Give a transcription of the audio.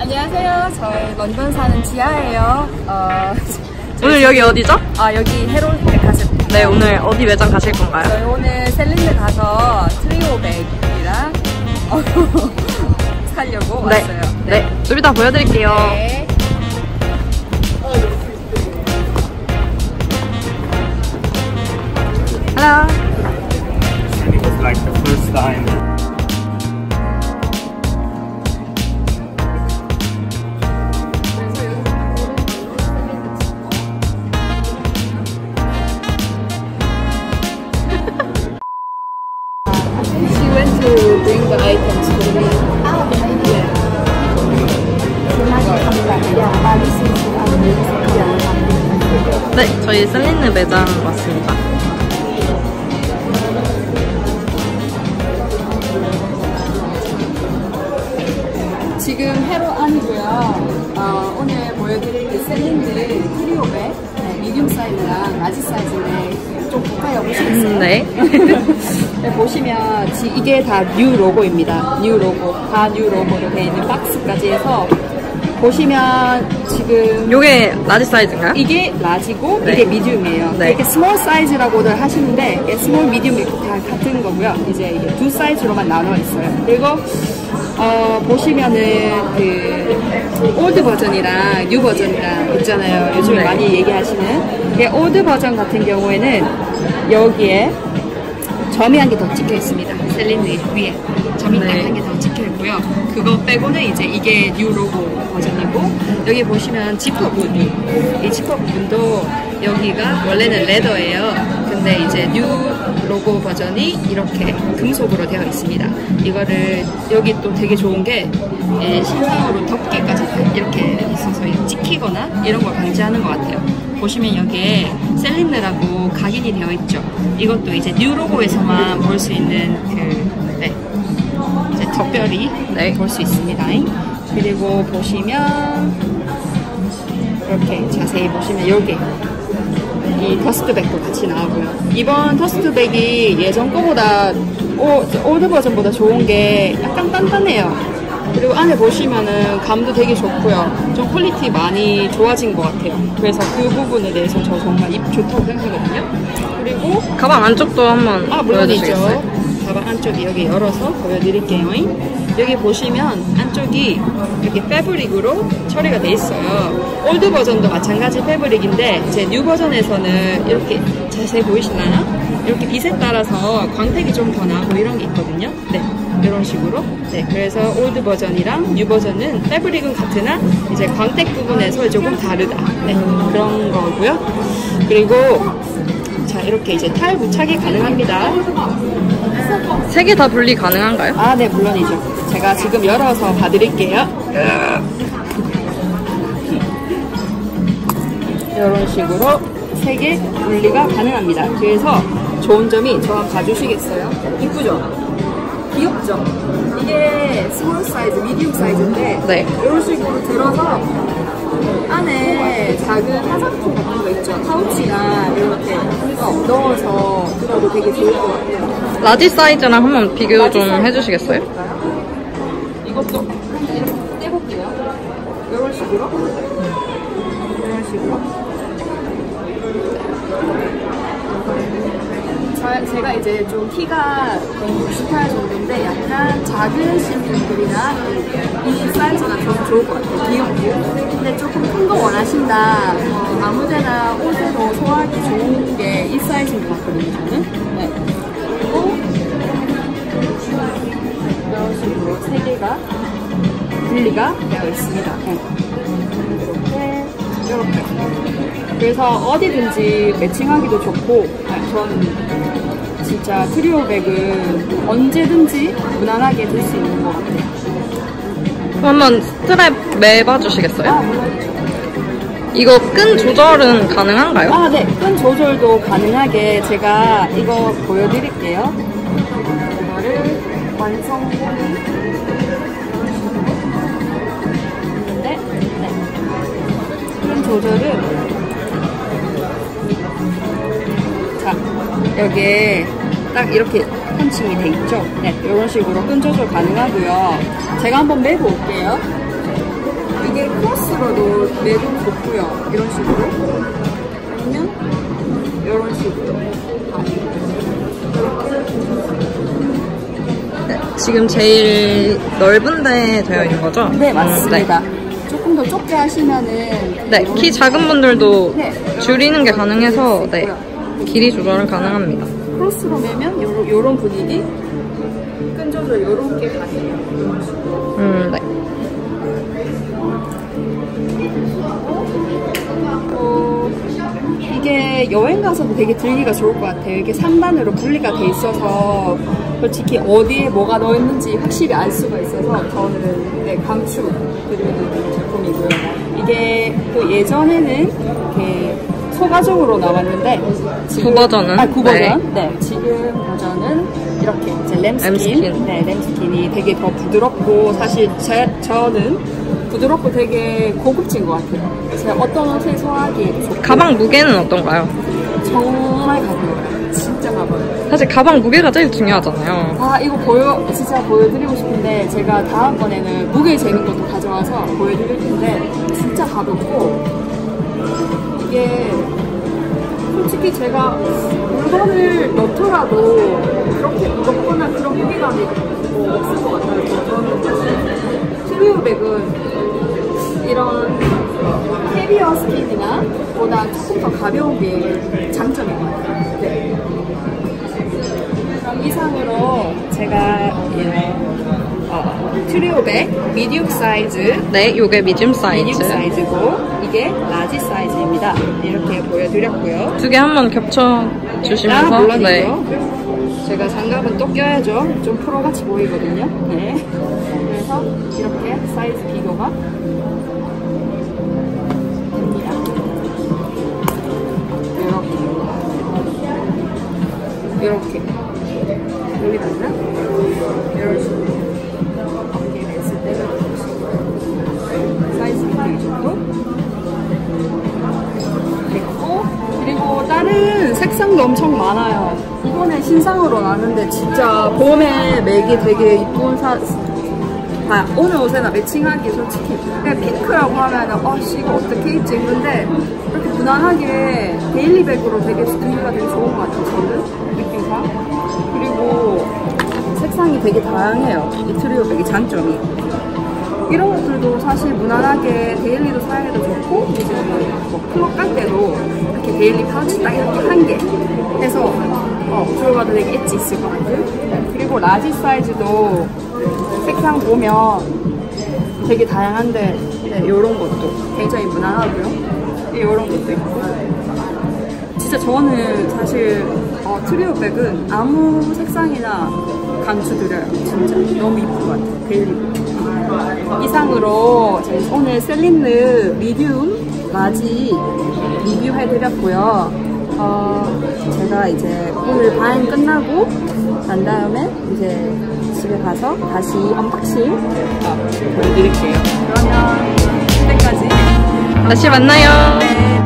안녕하세요. 저희 런던 사는 지아예요. 어, 오늘 여기 어디죠? 아 여기 헤롤 백화점. 네, 오늘 어디 매장 가실 건가요? 저희 오늘 셀린드 가서 트리오 백이랑 어, 사려고 네. 왔어요. 네. 좀 이따 보여드릴게요. 네. 하나. It was like the first time. 네, 저희 셀린느 매장 왔습니다. 지금 헤로 아니고요. 어, 오늘 보여드릴 그 셀린느 트리오 백 네, medium 사이즈랑 large 사이즈인데 좀 가까이 와보시겠어요? 음, 네. 네, 보시면 지- 이게 다 new 로고입니다. new 로고. 다 new 로고로 되어 있는 박스까지 해서 보시면 지금 요게 large 사이즈인가요? 이게 large고 네. 이게 medium이에요. 네. 이렇게 small 사이즈라고들 하시는데 이게 small, medium 이렇게 다 같은 거고요. 이제 이게 두 사이즈로만 나눠 있어요. 그리고 어, 보시면은 그 old 버전이랑 new 버전이랑 있잖아요. 요즘에 네. 많이 얘기하시는 이게 old 버전 같은 경우에는 여기에 점이 한 개 더 찍혀 있습니다. 셀린느 위에 점이 네. 딱 한 개 더 찍혀 있고요. 그거 빼고는 이제 이게 new 로고 버전이고 여기 보시면 지퍼 부분 이 지퍼 부분도 여기가 원래는 leather예요. 근데 이제 new 로고 버전이 이렇게 금속으로 되어 있습니다. 이거를 여기 또 되게 좋은 게 예, 신상으로 덮개까지 이렇게 있어서 찍히거나 이런 걸 방지하는 것 같아요. 보시면 여기에 셀린느라고 각인이 되어 있죠. 이것도 이제 new 로고에서만 볼 수 있는 그 네, 이제 특별히 네. 볼수 있습니다. 그리고 보시면 이렇게 자세히 보시면 여기 이 dust bag도 같이 나오고요. 이번 dust bag이 예전 거보다 오, old 버전보다 좋은 게 약간 단단해요. 그리고 안에 보시면은 감도 되게 좋고요. 좀 quality 많이 좋아진 것 같아요. 그래서 그 부분에 대해서 저 정말 입 좋다고 생각하거든요. 그리고 가방 안쪽도 한번 아. 보여주시겠어요? 가방 안쪽이 여기 열어서 보여드릴게요. 여기 보시면 안쪽이 이렇게 fabric으로 처리가 돼 있어요. old 버전도 마찬가지 fabric인데 이제 new 버전에서는 이렇게 자세히 보이시나요? 이렇게 빛에 따라서 광택이 좀 더 나고 이런 게 있거든요. 네. 이런 식으로. 네. 그래서 old 버전이랑 new 버전은 fabric은 같으나 이제 광택 부분에서 조금 다르다. 네. 그런 거고요. 그리고 자, 이렇게 이제 탈 부착이 가능합니다. 세 개 다 분리 가능한가요? 아, 네, 물론이죠. 제가 지금 열어서 봐드릴게요. 이런 식으로 세개 분리가 가능합니다. 그래서 좋은 점이 저 한번 봐주시겠어요? 이쁘죠? 귀엽죠? 이게 small 사이즈, medium 사이즈인데 네. 이런 식으로 들어서 안에 작은 화장품 같은 거 있죠? 파우치나 이렇게 어, 넣어서 들어도 되게 좋을 것 같아요. large 사이즈랑 한번 비교 좀. 해주시겠어요? 이것도 한번 이렇게 떼볼게요. 이런 식으로. 이런 식으로. 자- 제가 이제 좀 키가 168 정도인데 약간 작으신 분들이나 이 사이즈가 좀 좋을 것 같아요. 귀엽고. 근데 조금 큰 거 원하신다. 어, 아무데나 옷에도 소화하기 좋은 게 이 사이즈인 것 같거든요, 저는. 네. 그리고 이런 식으로 세 개가 분리가 되어 있습니다. 네. 이렇게, 이렇게. 그래서 어디든지 매칭하기도 좋고, 아, 저는 진짜 트리오백은 언제든지 무난하게 들 수 있는 것 같아요. 한번 스트랩 매봐 주시겠어요? 아. 이거 끈 조절은 가능한가요? 아, 네. 끈 조절도 가능하게 제가 이거 보여드릴게요. 이거를 완성. 있는데, 네. 끈 조절은 자, 여기에 딱 이렇게 펀칭이 돼 있죠? 네, 이런 식으로 끈 조절 가능하고요. 제가 한번 매고 올게요. 안으로도 매도 좋고요. 이런 식으로. 아니면 이런 식으로. 네, 지금 제일 넓은 데 되어 있는 거죠? 네, 음, 맞습니다. 조금 더 좁게 하시면은 네, 네, 키 작은 분들도 네. 줄이는 게 가능해서 네, 길이 조절은 가능합니다. 크로스로 매면 요런, 요런 분위기 끈 조절 요렇게 가능해요. 음, 네. 어, 이게 여행 가서도 되게 들기가 좋을 것 같아요. 이게 3단으로 분리가 돼 있어서 솔직히 어디에 뭐가 넣었는지 확실히 알 수가 있어서 저는 네, 강추드리는 제품이고요. 이게 또 예전에는 이렇게 소가죽으로 나왔는데 지금 구버전은? 아, 구버전. 네. 지금 버전은 이렇게 이제 램스킨. 램스킨. 네, 램스킨이 되게 더 부드럽고 사실 제, 저는 부드럽고 되게 고급진 것 같아요. 제가 어떤 옷을 소화하기 좋고 가방 무게는 어떤가요? 정말 가벼워요. 진짜 가벼워요. 사실 가방 무게가 제일 중요하잖아요. 아 이거 보여 진짜 보여드리고 싶은데 제가 다음번에는 무게 재는 것도 가져와서 보여드릴 텐데 진짜 가볍고 이게 솔직히 제가 물건을 넣더라도 그렇게 무겁거나 그런 무게감이 뭐 없을 것 같아요. 저는 트리오백은 이런 캐리어 스킨이나 보다 조금 더 가벼운 게 장점인 것 같아요. 네. 이상으로 제가 예, 어, 트리오백 medium 사이즈 네, 요게 medium 사이즈. medium 사이즈고 이게 large 사이즈입니다. 이렇게 보여드렸고요. 두 개 한번 겹쳐 주시면서 아. 네. 제가 장갑은 또 껴야죠. 좀 프로같이 보이거든요. 네. 그래서 이렇게 사이즈 비교가 됩니다. 이렇게. 이렇게. 여기다 있나? 이런 식으로. 어깨에 멨을 때는 이런 식으로. 사이즈 비교 좋고. 됐고 그리고 다른 색상도 엄청 많아요. 이번에 신상으로 나왔는데 진짜 봄에 메기 되게 이쁜 사. 아, 오늘 옷에나 매칭하기 솔직히 그냥 핑크라고 하면은 어씨 이거 어떻게 입지 근데 이렇게 무난하게 daily백으로 되게 들기가 되게 좋은 것 같아요 저는 느낌상 그리고 색상이 되게 다양해요 이 트리오백의 장점이 이런 것들도 사실 무난하게 daily로 사용해도 좋고 이제 뭐 클럽 갈 때도 이렇게 daily 파우치 딱 이렇게 한 개 해서 어, 들어가도 되게 엣지 있을 것 같아요. 그리고 large 사이즈도 색상 보면 되게 다양한데 네, 이런 것도 굉장히 무난하고요. 이런 것도 있고 진짜 저는 사실 어, 트리오 백은 아무 색상이나 강추드려요. 진짜 너무 이쁜 것 같아요. daily 이상으로 오늘 셀린느 medium large 리뷰해드렸고요. 어, 제가 이제 오늘 반 끝나고 난 다음에 이제 집에 가서 다시 unboxing 어, 보여드릴게요. 그러면 그때까지 다시 만나요. 네.